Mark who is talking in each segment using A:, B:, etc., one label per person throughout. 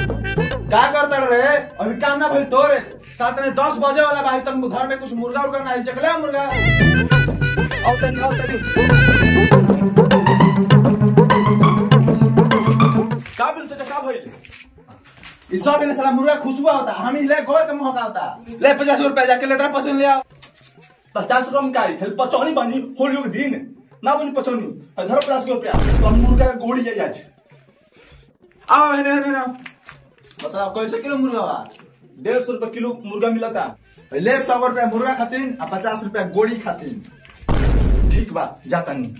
A: क्या करता रे? अभी काम ना भाई तोरे साथ में दस बजे वाला भाई तुम घर में कुछ मुर्गा उर्गा नहीं चकले मुर्गा। आओ तनी आओ तनी का बिल से का भइल? ई सब इने साला मुर्गा खुशबू होता हम ही ले गोर के महका होता। ले पचास रुपया जाके ले तेरा पसंद ले आओ।
B: पचास रुपया में काई फिर पचौनी बनी होलियो के दिन। ना बनी पचौनी धर पचास रुपया। तो मुर्गा का गोड़ी जाए। आज
A: आओ हेने हेने ना। बताओ कैसे किलो मुर्गा बा?
B: डेढ़ सौ रुपया किलो मुर्गा मिला था
A: ले सौ रुपया मुर्गा खातीन आ पचास रुपया गोड़ी खातीन।
B: ठीक बा जाता नहीं।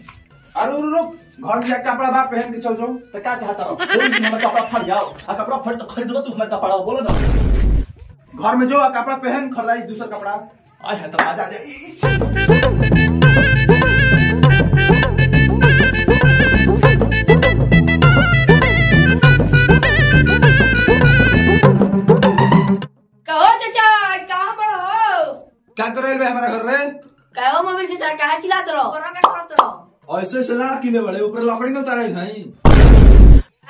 A: और रुक घर में कपड़ा बा पहन के चल जाओ।
B: तो क्या चाहता कोई हमारा कपड़ा फट जाओ। आ कपड़ा फट तो खरीद लो तू हमारा कपड़ा बोलो ना।
A: घर में जो कपड़ा पहन खरीदाई दूसरा कपड़ा।
B: आए है तो आजा जा।
A: ऐसे से ला किने बड़े ऊपर लकड़ी नहीं उतारे नहीं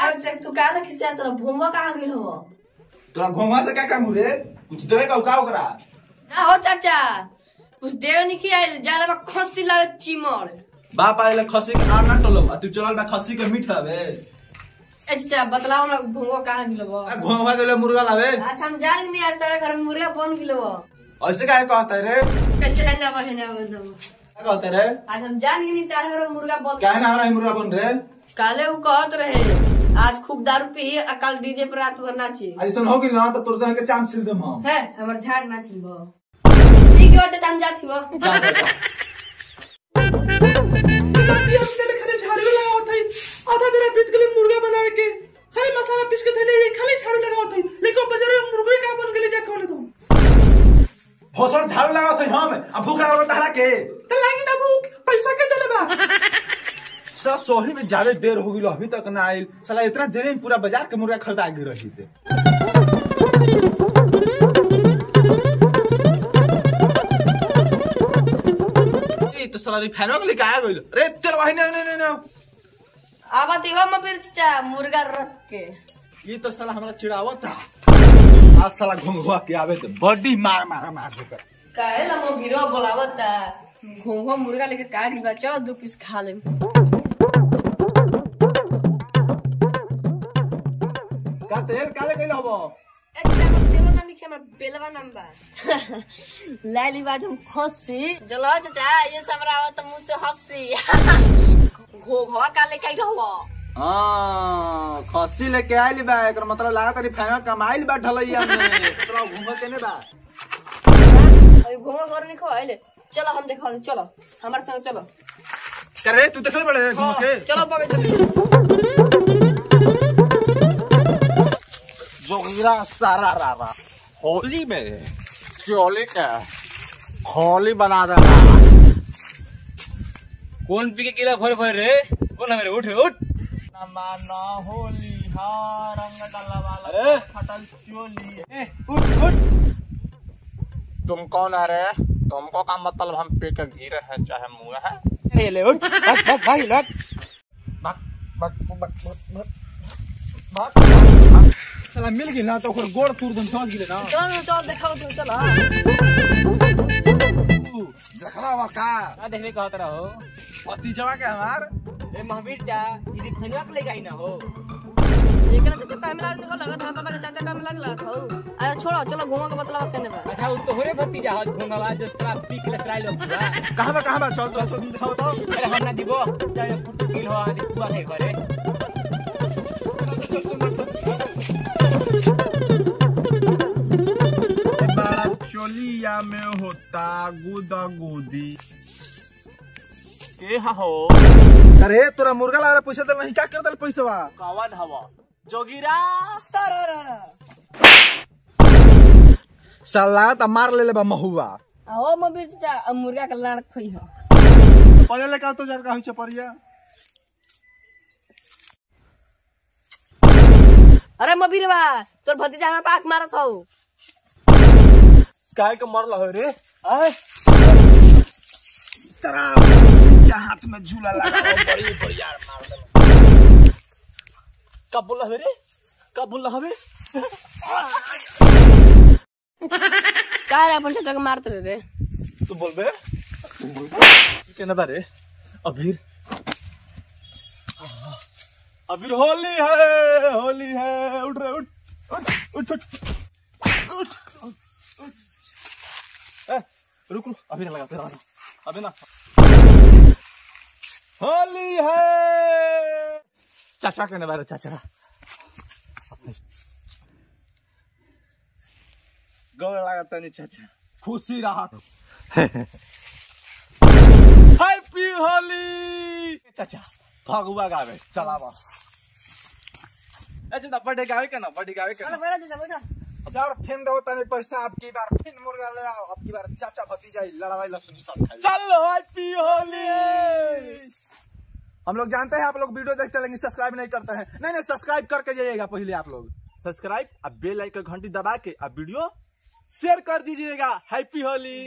C: अब तक तू कहाँ लग खिसिया रहो भूमवा कहाँ गिल हो
A: तोरा घोंगा से क्या काम हो रे कुछ देवे का उकाव करा।
C: ना हो चाचा कुछ देव नहीं खिया ज़्यादा बा खसी लावे चिमड़।
A: बाप आए खसी के आना टलो आ तू चलल बा खसी के मीठ हवे
C: ए बतलाओ ना भूमवा कहाँ गिल हो
A: घोंगा के मुर्गा लावे।
C: अच्छा हम जान नहीं आज तेरे घर में मुर्गा बन गिल हो
A: ऐसे काहे कहता रे?
C: अच्छा ना बहने बहने
A: क्या कहता रहे?
C: आज हम जान नहीं तेरे घर मुर्गा बन
A: ना मुर्गा बन रे
C: काले वो कहत रहे आज खूब दारू पी आ कल डीजे पर रात भर नाची।
A: ऐसा हो गई ना तो तोर देह के चाम सिल देम हम।
C: है हमर झाड़ नाची बो ठीक है चाचा हम वो
A: जा जा, जा।
B: आधा मेरा बीत गले मुर्गा बनावे के खाली मसाला पीस के थैले ये खाली झाड़ू लगावत हई लेकिन बाज़ार में मुर्गा का बन गले जा कहले तुम
A: भोसड़ झाड़ू लगा अब भूखा रहो तहरा के।
B: त लागी ना भूख पैसा के देले बा
A: साला सोही में ज़्यादा देर हो गई अभी तक ना आयल साला इतना देर में पूरा बाज़ार के मुर्गा खरीदा गिर रही थे। ई तो साला रिफाइनर के लेके आ गइल रे तेल वही नहीं नहीं
C: अब आती हो मैं फिर चाचा मुर्गा रख के।
A: ये तो साला हमारा चिड़ावत था आज साला घुंघुआ के आवे तो बॉडी मार मार मार देकर।
C: काहे ला मो गिरो बोलावत? घोंघो मुर्गा लेके का गिल बा चलो दो पीस खा ले।
A: का तेल काले कइल हबो?
C: बेलवा नंबर लाली बाज हम खसी जलो चाचा ये सब रावत तो मुँह से हँसी। घोघवा का लेके आई रहो
A: हाँ खस्सी लेके आइल बा एकर मतलब लागत रिफाइनर कमाइल बा ढलैया में। तोरा घुंघ के ने बा?
C: घोंघा घर नहीं चलो हम देखा चलो। हमारे संग चलो।
A: करे तू देखले बड़े घुंघ
C: हाँ,
A: के।
C: चलो पकड़ चलो।
D: जोगिरा सारा रारा। होली में चोली का होली बना देना
E: कौन पी के केला भर भर रे? कौन है मेरे? उठ उठ।
D: माना होली हा रंग डाला वाला
E: अरे।
D: फटल चोली।
E: ए, उठ उठ।
D: तुम कौन है रे तुमको का मतलब हम पे के गिरे हैं चाहे मुँह है?
E: ए, ले उठ भाग भाग भाग भाग
D: बक बक बक बक बक
A: साला मिल गेल ना तो ओकर गोड़ तूर दम समझ गेले ना।
C: चलो चलो देखा तुम चलो।
A: देखला बा का?
E: का देखने कहत रहो।
A: पति जवा के हमार।
E: ए महावीर चा ये खनिया के ले जाई ना हो।
C: एकरा तो काम मिला देखो लगा था पापा के चाचा काम मिला लगा था अरे छोड़ो चलो घोंघा का बतलावा करने बा।
E: अच्छा तोहरे भतीजा हत घोंगवा जो तोरा पी के लसराई लो
A: कहाँ बा कहाँ बा? चल चल चल दिखाओ तो
E: अरे हम ना दिबो चाहे फुट किल हो आदि के घरे।
D: चोलिया में होता गुदा गुदी के हो
A: अरे तोरा मुर्गा लाला पैसा दे नहीं का कर दल पैसा
D: कवन हवा। जोगिरा
A: साला त मार ले ले बा महुआ
C: हो मबीर चाचा मुर्गा का लाड़ खोई हो
A: पले ले का तो जार का होई छ परिया
C: अरे मबीर बा तोर भतीजा हमारे पास मारत हो
D: काय के मरल हो रे आय
A: तेरा हाथ में झूला लगा
D: बड़ी बढ़िया मार दे का बोला रे
B: का बोल रहा
C: का रे अपन चाचा के मारते रे
B: तू बोल बे. केना बारे अबीर. अबीर होली है होली है. उठ रे उठ. उठ उठ उठ. रुक. रुक अभी ना रहना अभी ना. होली है। चाचा कहने बारे चाचा। गोड़ लगाता नहीं चाचा। खुशी रहा हैप्पी होली चाचा। फगुआ गावे चलावा। अच्छा ना बर्थडे गावे के ना बर्थडे गावे के ना।
C: बैठा चाचा बैठा
B: यार फिर दो तने पैसा आपकी बार फिर मुर्गा ले आओ आपकी बार चाचा भतीजा लड़ाई साथ खाई चलो हैप्पी होली हम लोग जानते हैं, आप लोग वीडियो देखते हैं लेकिन सब्सक्राइब नहीं करते हैं। नहीं नहीं सब्सक्राइब करके जाइएगा पहले आप लोग। सब्सक्राइब अब बेल आइकन घंटी दबा के अब वीडियो शेयर कर दीजिएगा। हैप्पी होली